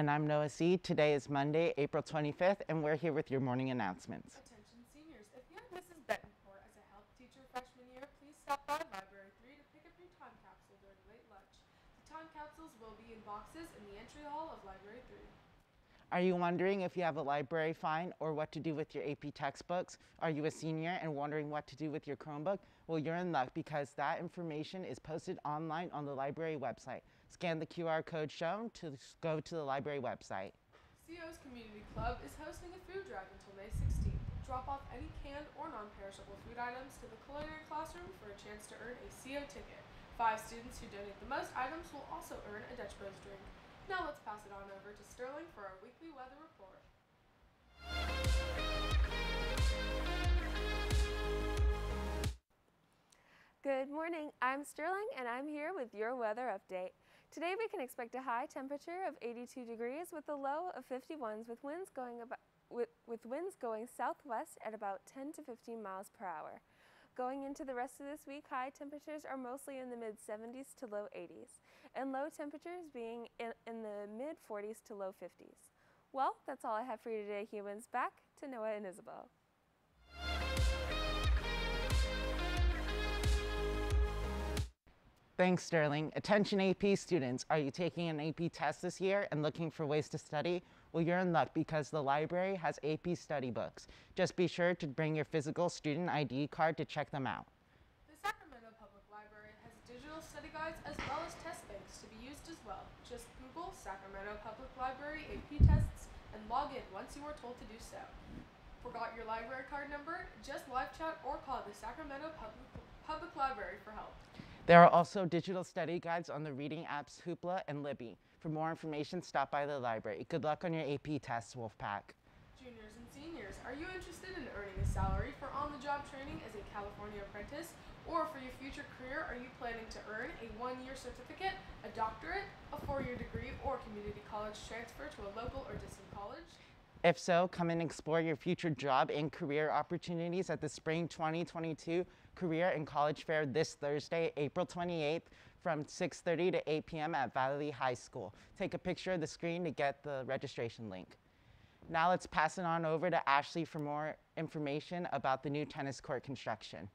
And I'm Noah C. Today is Monday, April 25th, and we're here with your morning announcements. Attention seniors, if you have Mrs. Betancourt as a health teacher freshman year, please stop by Library 3 to pick up your time capsule during late lunch. The time capsules will be in boxes in the entry hall of Library 3. Are you wondering if you have a library fine or what to do with your AP textbooks? Are you a senior and wondering what to do with your Chromebook? Well, you're in luck because that information is posted online on the library website. Scan the QR code shown to go to the library website. CO's Community Club is hosting a food drive until May 16th. Drop off any canned or non-perishable food items to the culinary classroom for a chance to earn a CO ticket. Five students who donate the most items will also earn a Dutch Bros drink. Now let's pass it on over to Sterling for our weekly weather report. Good morning. I'm Sterling and I'm here with your weather update. Today we can expect a high temperature of 82 degrees with a low of 51s with winds going about with, with winds going southwest at about 10 to 15 miles per hour. Going into the rest of this week, high temperatures are mostly in the mid 70s to low 80s, and low temperatures being in, in the mid 40s to low 50s. Well, that's all I have for you today, humans. Back to Noah and Isabel. Thanks, Sterling. Attention AP students, are you taking an AP test this year and looking for ways to study? Well, you're in luck because the library has AP study books. Just be sure to bring your physical student ID card to check them out. The Sacramento Public Library has digital study guides as well as test banks to be used as well. Just Google Sacramento Public Library AP tests and log in once you are told to do so. Forgot your library card number? Just live chat or call the Sacramento Public, Public Library for help. There are also digital study guides on the reading apps Hoopla and Libby. For more information, stop by the library. Good luck on your AP tests, Wolfpack. Juniors and seniors, are you interested in earning a salary for on the job training as a California apprentice? Or for your future career, are you planning to earn a one year certificate, a doctorate, a four year degree, or community college transfer to a local or distant college? If so, come and explore your future job and career opportunities at the Spring 2022 Career and College Fair this Thursday, April 28th from 6:30 to 8 p.m. at Valley High School. Take a picture of the screen to get the registration link. Now let's pass it on over to Ashley for more information about the new tennis court construction.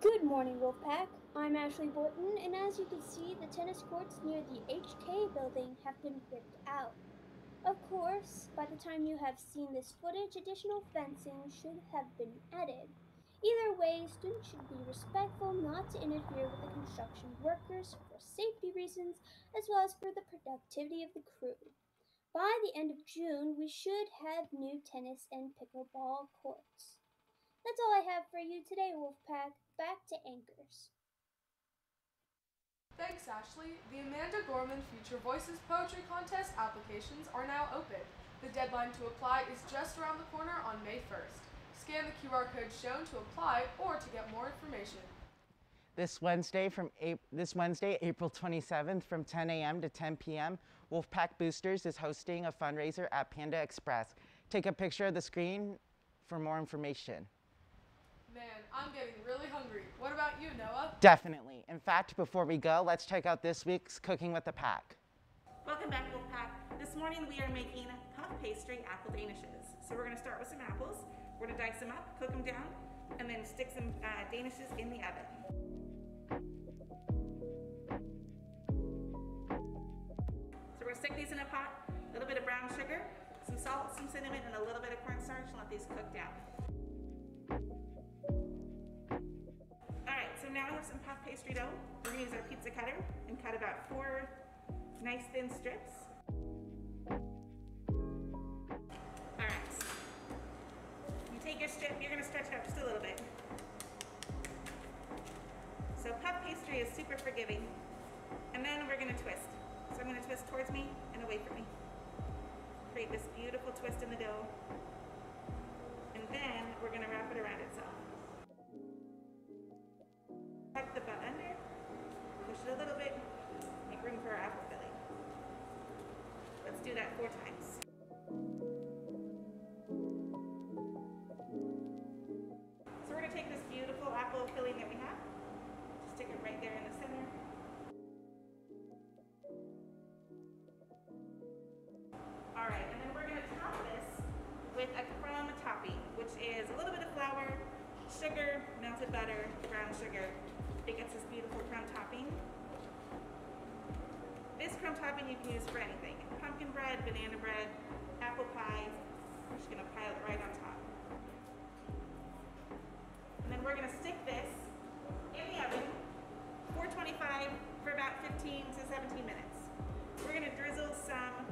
Good morning, Wolfpack. I'm Ashley Borton, and as you can see, the tennis courts near the HK building have been ripped out. Of course, by the time you have seen this footage, additional fencing should have been added. Either way, students should be respectful not to interfere with the construction workers for safety reasons as well as for the productivity of the crew. By the end of June, we should have new tennis and pickleball courts. That's all I have for you today, Wolfpack. Back to anchors. Thanks, Ashley. The Amanda Gorman Future Voices Poetry Contest applications are now open. The deadline to apply is just around the corner on May 1st. Scan the QR code shown to apply or to get more information. This Wednesday from Ap- this Wednesday, April 27th from 10 a.m. to 10 p.m., Wolfpack Boosters is hosting a fundraiser at Panda Express. Take a picture of the screen for more information. Man, I'm getting really hungry. What about you, Noah? Definitely. In fact, before we go, let's check out this week's Cooking with the Pack. Welcome back, Wolfpack. This morning we are making puff pastry apple danishes. So we're gonna start with some apples. We're gonna dice them up, cook them down, and then stick some uh, danishes in the oven. So we're gonna stick these in a pot, a little bit of brown sugar, some salt, some cinnamon, and a little bit of cornstarch, and let these cook down. now we have some puff pastry dough. We're gonna use our pizza cutter and cut about four nice thin strips. All right, you take your strip, you're gonna stretch it out just a little bit. So puff pastry is super forgiving. And then we're gonna twist. So I'm gonna twist towards me and away from me. Create this beautiful twist in the dough. With a crumb topping, which is a little bit of flour, sugar, melted butter, brown sugar. It gets this beautiful crumb topping. This crumb topping you can use for anything. Pumpkin bread, banana bread, apple pie. We're just gonna pile it right on top. And then we're gonna stick this in the oven, 425 for about 15 to 17 minutes. We're gonna drizzle some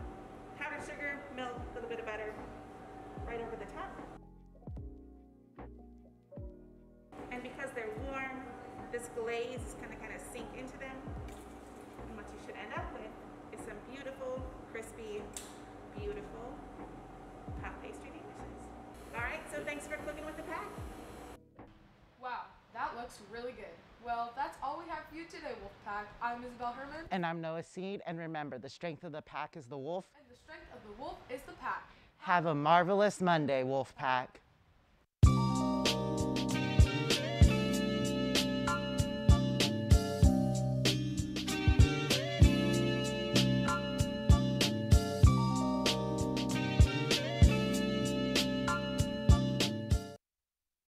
powdered sugar, milk, a little bit of butter right over the top. And because they're warm, this glaze is gonna kind of sink into them. And what you should end up with is some beautiful, crispy, beautiful puff pastry dishes. All right, so thanks for cooking with the pack. Wow, that looks really good. Well, that's all we have for you today, Wolfpack. I'm Isabel Herman, And I'm Noah Seed, and remember, the strength of the pack is the wolf. and the strength of the wolf is the pack. Have a marvelous Monday, Wolf Pack.